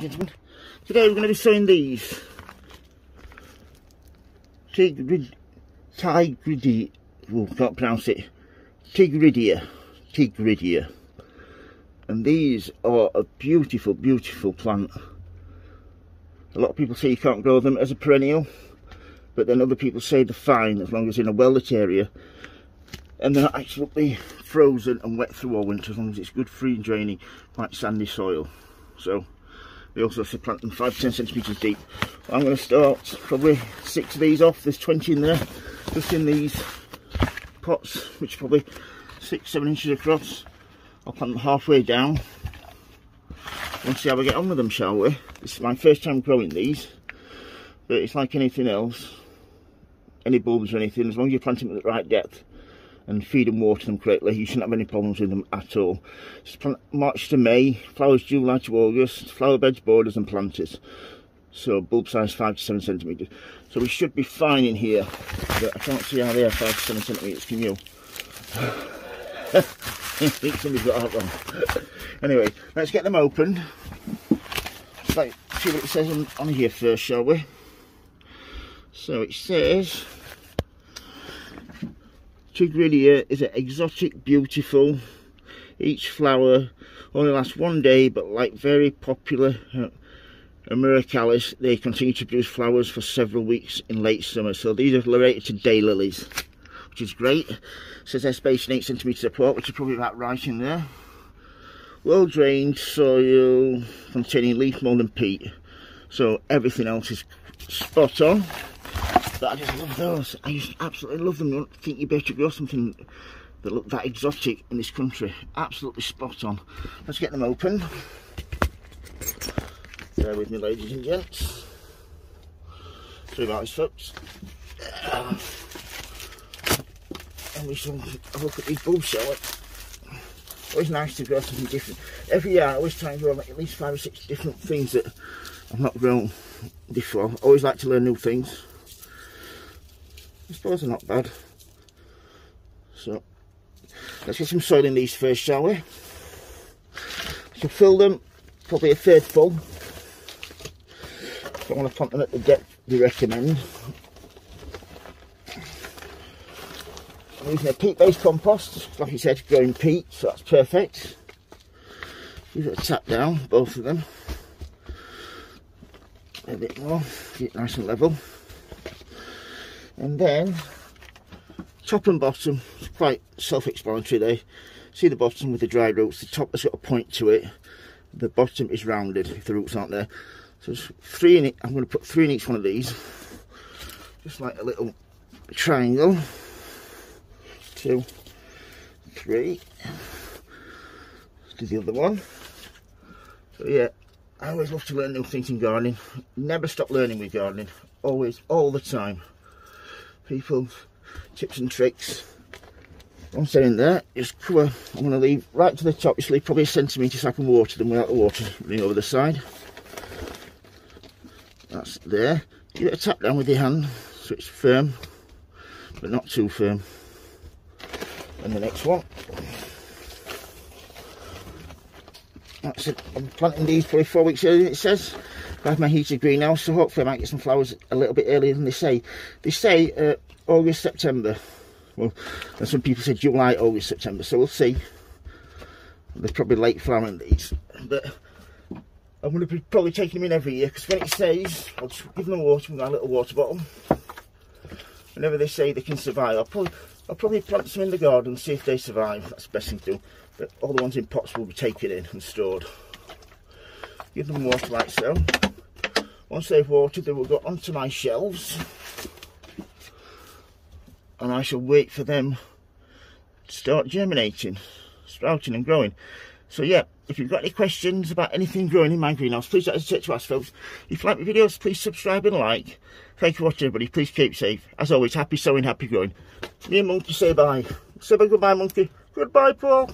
gentlemen. Today we're going to be sowing these. Tigrid, Tigridia, oh, can't pronounce it. Tigridia, Tigridia. And these are a beautiful, beautiful plant. A lot of people say you can't grow them as a perennial, but then other people say they're fine as long as in a well-lit area and they're not absolutely frozen and wet through all winter as long as it's good free and draining quite sandy soil so we also have to plant them 5 to 10 centimetres deep. I'm going to start probably six of these off. There's 20 in there. Just in these pots which are probably six seven inches across. I'll plant them halfway down. And see how we get on with them shall we? This is my first time growing these but it's like anything else. Any bulbs or anything as long as you plant them at the right depth and feed and water them correctly. You shouldn't have any problems with them at all. It's March to May flowers July to August flower beds borders and planters. So bulb size 5 to 7 centimeters so we should be fine in here but I can't see how they are 5 to 7 centimeters can you? I think somebody's got that wrong anyway let's get them open. Like see what it says on, on here first shall we? So it says Tigridia is an exotic, beautiful. Each flower only lasts one day, but like very popular uh, Hemerocallis, they continue to produce flowers for several weeks in late summer. So these are related to daylilies, which is great. It says they're spaced in 8 centimetres apart, which is probably about right in there. Well drained soil containing leaf mould and peat. So everything else is spot on. But I just love those. I just absolutely love them. You think you better grow something that look that exotic in this country. Absolutely spot on. Let's get them open. Bear with me, ladies and gents. Sorry about this, folks. and we shall have a look at these bulbs, shall we? Always nice to grow something different. Every year I always try and grow like at least five or six different things that I've not grown before. Always like to learn new things. I suppose they're not bad. So, let's get some soil in these first, shall we? So fill them probably a third full. Don't want to plant them at the depth they recommend. I'm using a peat-based compost, like I said, growing peat, so that's perfect. Give it a tap down, both of them. A bit more, keep it nice and level and then top and bottom quite self-explanatory there. See the bottom with the dry roots the top has got a point to it. The bottom is rounded if the roots aren't there. So three in it i'm going to put three in each one of these. Just like a little triangle. Two three. Do the other one. So yeah i always love to learn new things in gardening. Never stop learning with gardening always all the time people's tips and tricks. Once they're in there, just cover, I'm going to leave right to the top, just leave probably a centimetre so I can water them without the water running over the side. That's there. Give it a tap down with your hand so it's firm, but not too firm. And the next one. That's it. I'm planting these probably four weeks earlier, it says. I have my heated greenhouse, so hopefully I might get some flowers a little bit earlier than they say. They say uh, August, September. Well, and some people say July, August, September, so we'll see. They're probably late flowering these, but I'm going to be probably taking them in every year because when it says, I'll just give them water with my little water bottle. Whenever they say they can survive, I'll probably, I'll probably plant some in the garden and see if they survive. That's the best thing to do. But all the ones in pots will be taken in and stored. Give them water like so. Once they've watered, they will go onto my shelves. And I shall wait for them to start germinating, sprouting and growing. So yeah, if you've got any questions about anything growing in my greenhouse, please don't hesitate to ask folks. If you like my videos, please subscribe and like. Thank you for watching everybody. Please keep safe. As always, happy sowing, happy growing. Me and Monkey say bye. Say bye goodbye, Monkey. Goodbye, Paul.